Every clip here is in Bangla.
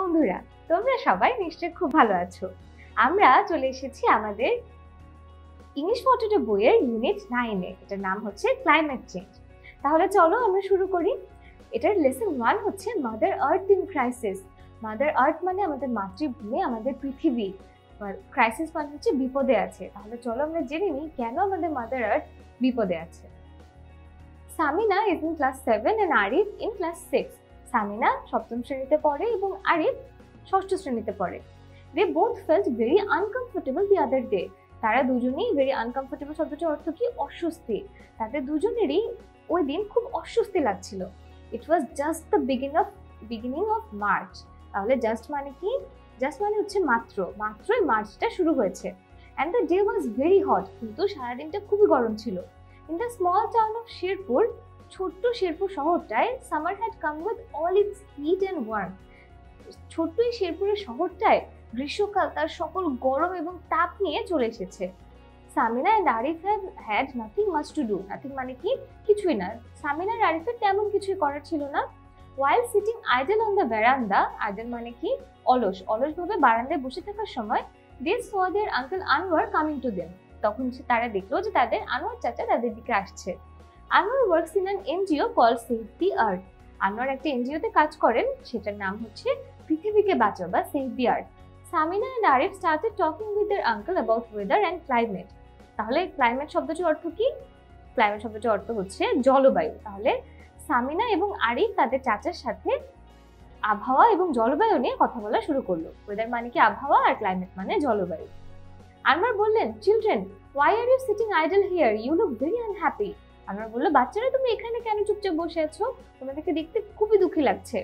বন্ধুরা, তোমরা সবাই নিশ্চয়ই খুব ভালো আছো। আমরা চলে এসেছি আমাদের ইংলিশ পটেটো বইয়ের ইউনিট নাইনে এটার নাম হচ্ছে ক্লাইমেট চেঞ্জ তাহলে চলো আমরা শুরু করি। এটার লেসন ওয়ান হচ্ছে mother earth in crisis mother earth মানে আমাদের মাতৃভূমি, আমাদের পৃথিবী। ক্রাইসিস মানে হচ্ছে বিপদে আছে। তাহলে চলো আমরা জেনে নিই কেন আমাদের মাদার আর্থ বিপদে আছে। Samina is in class seven and Arif in class six Samina সপ্তম শ্রেণীতে পড়ে এবং আরিফ ষষ্ঠ শ্রেণীতে পড়ে। They both felt very uncomfortable the other day তারা দুজনেই ভেরি আনকমফোর্টেবল শব্দটির অর্থ কি? অস্বস্তি। তাদের দুজনেরই ওই দিন খুব অস্বস্তি লাগছিল। It was just the begin of beginning of March তাহলে জাস্ট মানে কি? জাস্ট মানে হচ্ছে মাত্র। মাত্রই মার্চটা শুরু হয়েছে। And the day was very hot কিন্তু সারাদিনটা খুবই গরম ছিল। In the small town of Sherpur ছোট্ট Sherpur শহরটায় summer had come with all its heat and warm ছোট্ট এই শেরপুরের শহরটায় গ্রীষ্মকাল তার সকল গরম এবং তাপ নিয়ে চলে এসেছে। Samina and Arif have had nothing much to do nothing মানে কি? কিছুই না। সামিনা আর আরিফের তেমন কিছুই করার ছিল না। While sitting idle on the veranda idle মানে কি? অলস। অলসভাবে বারান্দায় বসে থাকার সময় they saw their uncle Anwar coming to them তখন তারা দেখল যে তাদের আনোয়ার চাচা তাদের দিকে আসছে। Anwar works in an NGO call save the earth Anwar একটা এনজিওতে কাজ করেন, সেটার নাম হচ্ছে পৃথিবীকে বাঁচাও বা save the earth Samina and Arif started talking with their uncle about weather and climate তাহলে ক্লাইমেট শব্দটির অর্থ কি? ক্লাইমেট শব্দটির অর্থ হচ্ছে জলবায়ু। তাহলে সামিনা এবং আরিফ তাদের চাচার সাথে আবহাওয়া এবং জলবায়ু নিয়ে কথা বলা শুরু করল। ওয়েদার মানে কি? আবহাওয়া আর ক্লাইমেট মানে জলবায়ু। আনমার বললেন children why are you sitting idle here you look very unhappy Anwar বলল, বাচ্চারা, তুমি এখানে কেন চুপচাপ বসে আছো? তোমাদেরকে দেখতে খুবই দুঃখী লাগছে।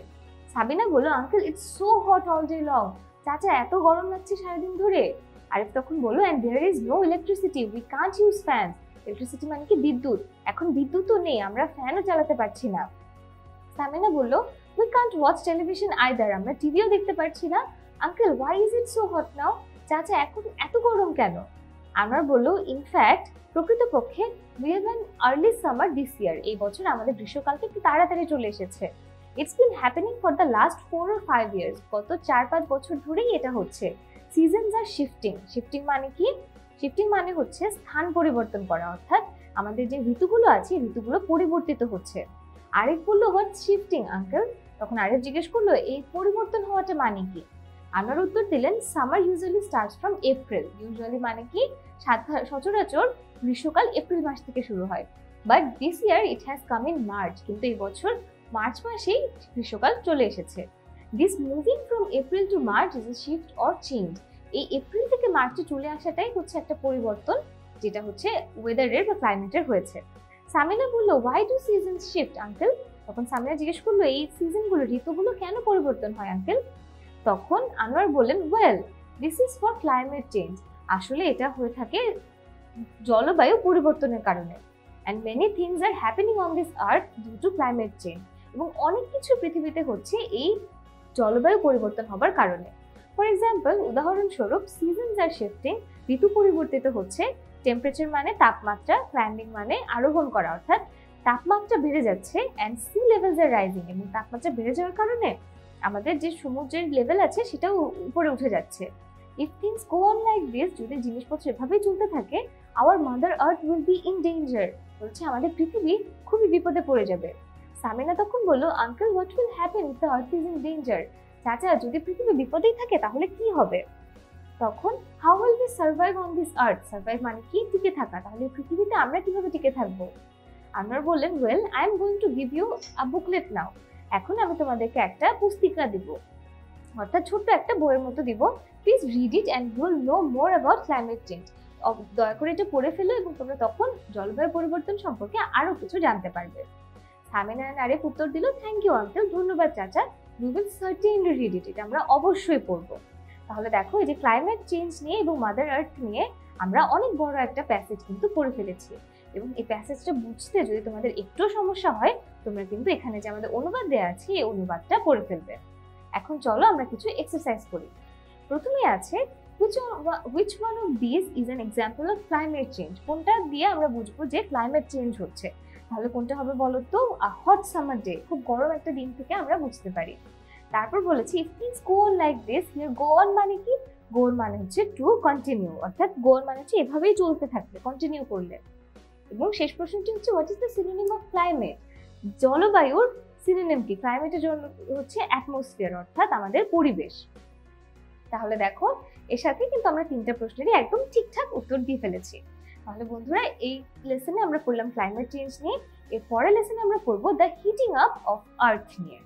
সাবিনা বলল, uncle it's so hot all day long চাচা, এত গরম লাগছে সারাদিন ধরে। আরিফ তখন বলল and there is no electricity we can't use fan electricity মানে কি? বিদ্যুৎ। এখন বিদ্যুৎও নেই, আমরা ফ্যানও চালাতে পারছি না। সামিনা বলল we can't watch television either আমরা টিভিও দেখতে পারছি না। Uncle why is it so hot now চাচা, এখন এত গরম কেন? আমার বলল ইনফ্যাক্ট প্রকৃতপক্ষে we early summer this year এই বছর আমাদের গ্রীষ্মকালটা একটু তাড়াতাড়ি চলে এসেছে। It's been happening for the last four or five years গত চার পাঁচ বছর ধরেই এটা হচ্ছে। সিজনস আর শিফটিং শিফটিং মানে কি? শিফটিং মানে হচ্ছে স্থান পরিবর্তন করা। অর্থাৎ আমাদের যে ঋতুগুলো আছে ঋতুগুলো পরিবর্তিত হচ্ছে। আরেক বলল হোয়াট শিফটিং আঙ্কেল তখন আরেক জিজ্ঞেস করল, এই পরিবর্তন হওয়াটা মানে কি? আনার উত্তর দিলেন summer usually starts from April usually মানে কি? সচরাচর গ্রীষ্মকাল এপ্রিল মাস থেকে শুরু হয়। But this year it has come in March কিন্তু এই বছর মার্চ মাসেই গ্রীষ্মকাল চলে এসেছে। This moving from April to March is a shift or change এই এপ্রিল থেকে মার্চে চলে আসাটাই হচ্ছে একটা পরিবর্তন, যেটা হচ্ছে ওয়েদারের বা ক্লাইমেটের হয়েছে। সামিনা বলল why do season shift uncle তখন সামিনা জিজ্ঞেস করল, এই সিজনগুলো ঋতুগুলো কেন পরিবর্তন হয় আঙ্কেল তখন আনোয়ার বললেন well this is for climate change আসলে এটা হয়ে থাকে জলবায়ু পরিবর্তনের কারণে। And many things are happening on this earth due to climate change এবং অনেক কিছু পৃথিবীতে হচ্ছে এই জলবায়ু পরিবর্তন হবার কারণে। ফর এক্সাম্পল উদাহরণস্বরূপ সিজনস আর শিফটিং ঋতু পরিবর্তিত হচ্ছে টেম্পারেচার মানে তাপমাত্রা ক্লাইম্বিং মানে আরোহণ করা, অর্থাৎ তাপমাত্রা বেড়ে যাচ্ছে and sea levels are rising এবং তাপমাত্রা বেড়ে যাওয়ার কারণে আমাদের যে সমুদ্রের লেভেল আছে সেটাও উপরে উঠে যাচ্ছে। If things go on like this যদি জিনিসপত্র এভাবেই চলতে থাকে our mother earth will be in danger বলছে আমাদের পৃথিবী খুবই বিপদে পড়ে যাবে। সামিনা তখন বলল uncle what will happen if the earth is in danger চাচা, যদি পৃথিবী বিপদেই থাকে, তাহলে কি হবে? তখন how will be survive on this earth survive মানে কি? টিকে থাকা। তাহলে পৃথিবীতে আমরা কীভাবে টিকে থাকব? আনোয়ার বললেন well I am going to give you a booklet now এখন আমি তোমাদেরকে একটা পুস্তিকা দিব। অর্থাৎ ছোট্ট একটা বইয়ের মতো দিব। Please read it and will know more about climate change দয়া করে এটা পড়ে ফেলো এবং তোমরা তখন জলবায়ু পরিবর্তন সম্পর্কে আরও কিছু জানতে পারবে। সামিনা আরিফ উত্তর দিল থ্যাংক ইউ আঙ্কেল ধন্যবাদ, চাচা। We will certainly read it এটা আমরা অবশ্যই পড়ব। তাহলে দেখো, এই যে ক্লাইমেট চেঞ্জ নিয়ে এবং মাদার আর্থ নিয়ে আমরা অনেক বড় একটা প্যাসেজ কিন্তু পড়ে ফেলেছি। এবং এই প্যাসেজটা বুঝতে যদি তোমাদের একটু সমস্যা হয় তোমরা কিন্তু এখানে যে আমাদের অনুবাদ দেওয়া আছে, এই অনুবাদটা পড়ে ফেলবে। এখন চলো আমরা কিছু এক্সারসাইজ করি। প্রথমে আছে, which one of these is an example of climate change? কোনটা দিয়ে আমরা বুঝব যে ক্লাইমেট চেঞ্জ হচ্ছে? তাহলে কোনটা হবে বলো তো হট সামার ডে খুব গরম একটা দিন থেকে আমরা বুঝতে পারি। তারপর বলেছি if things go like this here go on মানে কি? গো অন মানে হচ্ছে টু কন্টিনিউ অর্থাৎ গো মানে হচ্ছে এভাবেই চলতে থাকবে কন্টিনিউ করলে। এবং শেষ প্রশ্নটি হচ্ছে what is the synonym of climate জলবায়ুর সিনোনিম কি? ক্লাইমেটের জন্য হচ্ছে অ্যাটমসফিয়ার অর্থাৎ আমাদের পরিবেশ। তাহলে দেখো, এর সাথে কিন্তু আমরা তিনটা প্রশ্নেরই একদম ঠিকঠাক উত্তর দিয়ে ফেলেছি। তাহলে বন্ধুরা, এই লেসনে আমরা পড়লাম ক্লাইমেট চেঞ্জ নিয়ে। এর পরের লেসনে আমরা পড়ব the heating up of earth নিয়ে।